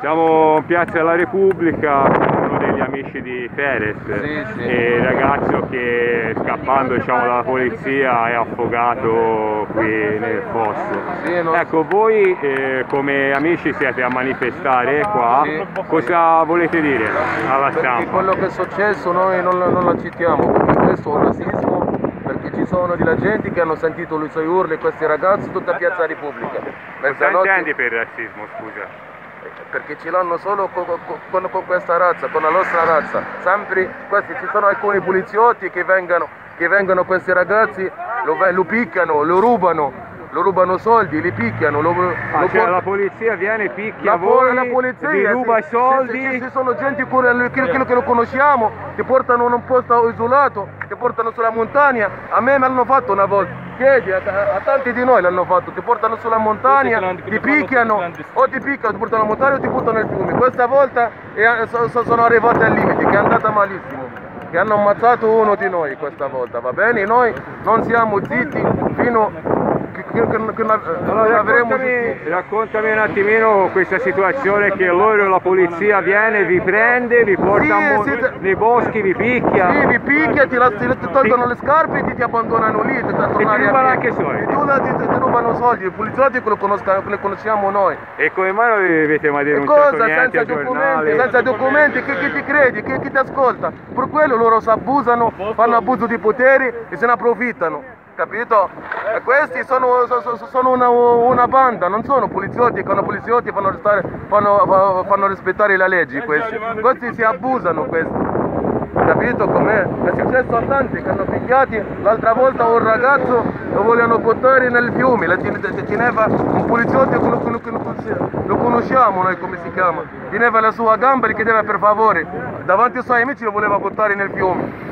Siamo in Piazza della Repubblica con uno degli amici di Perez, Sì, sì. e il ragazzo che scappando diciamo, dalla polizia è affogato qui nel fosso. Sì, non- Ecco, voi eh, come amici siete a manifestare qua, cosa volete dire alla Perché stampa? quello che è successo noi non, non lo accettiamo, perché questo è un razzismo, perché ci sono della gente che hanno sentito i suoi urli, questi ragazzi, tutta Piazza Repubblica. Cosa intendi per razzismo, scusa? Perché ce l'hanno solo co- co- con, con questa razza, con la nostra razza. Sempre questi, ci sono alcuni poliziotti che vengono, che vengono questi ragazzi, lo, lo piccano, lo rubano, lo rubano soldi, li picchiano, lo, Ah, lo cioè la polizia viene, picchia la, voi, la polizia vi ruba i sì, soldi, sì, sì, sì, sono gente che, che, che- che lo conosciamo, ti portano in un posto isolato, ti portano sulla montagna. A me me l'hanno fatto una volta. Chiedi, a, a tanti di noi l'hanno fatto, ti portano sulla montagna, ti picchiano, o ti picchiano, ti portano alla montagna o ti buttano nel fiume. Questa volta è- so- so- sono arrivati al limite, che è andata malissimo, che hanno ammazzato uno di noi questa volta, va bene? Noi non siamo zitti fino che, che, che, che non Allora raccontami, raccontami un attimino questa situazione che loro, la polizia viene, vi prende, vi porta Sì, sì. nei boschi, vi picchia. Sì, vi picchia, ti, la- ti- ti tolgono le scarpe e ti, ti abbandonano lì. Ti, ti tornare a rubano anche soldi. E tu la- ti, ti- ti rubano soldi, i poliziotti che che li conosciamo noi. E come mai non avete mai E denunciato cosa? niente Senza documenti, senza documenti, chi, chi ti credi, chi, chi ti ascolta? Per quello loro si abusano, fanno abuso di poteri e se ne approfittano. Capito? E questi sono, so- so- sono una, una banda, non sono poliziotti, che hanno poliziotti fanno, restare- fanno, fa- fanno rispettare le leggi questi. Questi si abusano questi. Capito com'è? È successo a tanti che hanno picchiati, l'altra volta un ragazzo lo volevano buttare nel fiume, la ten- te- teneva un poliziotto lo conosciamo noi come si chiama, teneva la sua gamba e gli chiedeva per favore, davanti ai suoi amici lo voleva buttare nel fiume.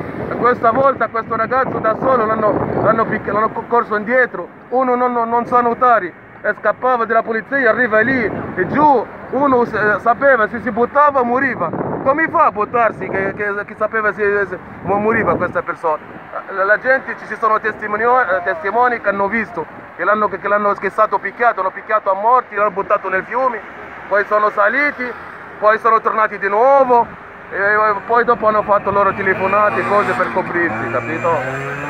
Questa volta questo ragazzo da solo l'hanno, corso indietro, uno non, non, non sa nuotare scappava dalla polizia, arriva lì e giù, uno sapeva se si buttava moriva. Come fa a buttarsi che, che- che sapeva se, se mo- moriva questa persona? La, gente, ci sono testimonio- eh, testimoni che hanno visto che l'hanno, che l'hanno stato picchiato, l'hanno picchiato a morti, l'hanno buttato nel fiume, poi sono saliti, poi sono tornati di nuovo e poi dopo hanno fatto loro telefonate, cose per coprirsi, capito?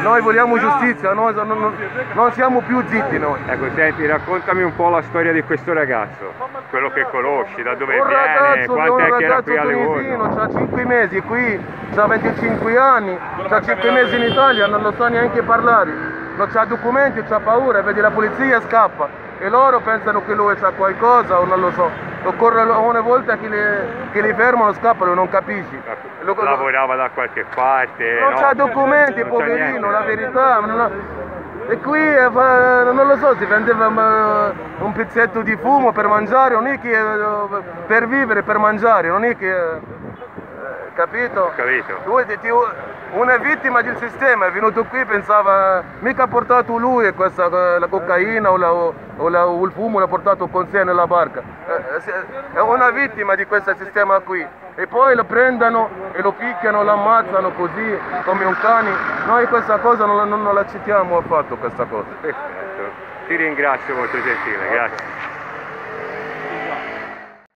Noi vogliamo giustizia, noi non, non- non siamo più zitti noi. Ecco, senti, raccontami un po' la storia di questo ragazzo, quello che conosci, da dove un viene, ragazzo, è che era qui a Livorno. ha 5 mesi qui, ha 25 anni, ha 5 mesi in Italia, non lo sa neanche parlare, non ha documenti, ha paura, vedi la polizia e scappa e loro pensano che lui sa qualcosa o non lo so. Occorre una volta che li, che li fermano scappano, non capisci. Lo- Lavorava da qualche parte. non no? c'ha documenti, Non poverino, niente. la verità. ha- E qui eh, non lo so, si vendeva un pezzetto di fumo per mangiare, non è che eh, per vivere, per mangiare, non è che. eh, capito? Capito. Ti- una vittima del sistema è venuto qui pensava mica ha portato lui questa, la cocaina o, la- o il fumo l'ha portato con sé nella barca Eh, eh, è una vittima di questo sistema qui e poi lo prendono e lo picchiano lo ammazzano così come un cane noi questa cosa non, non, non l'accettiamo affatto questa cosa. Ti ringrazio molto gentile, grazie.